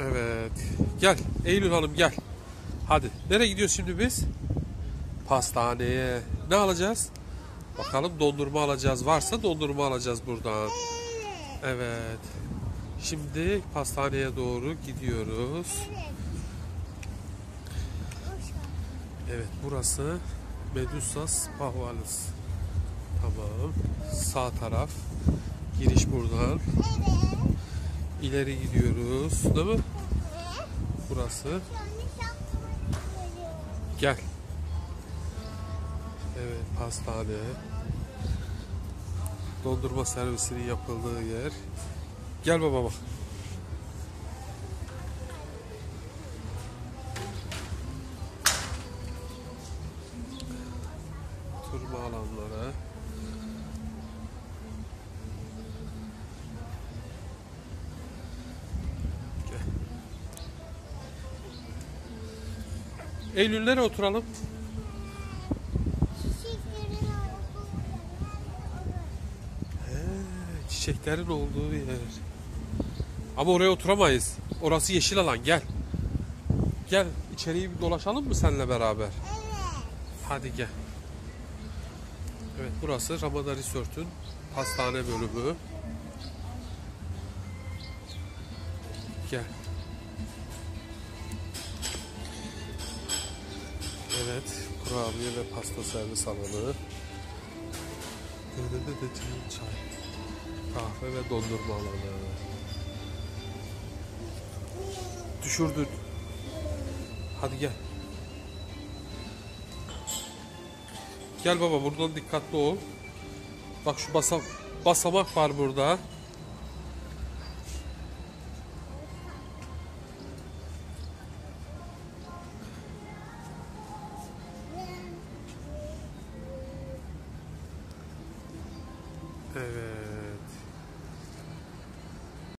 Evet. Gel Eylül Hanım gel. Hadi. Nereye gidiyoruz şimdi biz? Pastaneye. Ne alacağız? Bakalım dondurma alacağız. Varsa dondurma alacağız buradan. Evet. Şimdi pastaneye doğru gidiyoruz. Evet burası Medusas Pahvalis. Tamam. Sağ taraf. Giriş buradan. İleri gidiyoruz. Değil mi? Burası. Gel. Evet pastane. Dondurma servisinin yapıldığı yer. Gel baba bak. Oturma alanları. Eylüllere oturalım. He, çiçeklerin olduğu yer. Ama oraya oturamayız. Orası yeşil alan. Gel. Gel içeriye bir dolaşalım mı seninle beraber? Hadi gel. Evet burası Ramada Resort'un hastane bölümü. Gel. Evet, kurabiye ve pasta servis alanı. Çay, kahve ve dondurma alanı. Düşürdün. Hadi gel. Gel baba buradan dikkatli ol. Bak şu basam basamak var burada. Evet.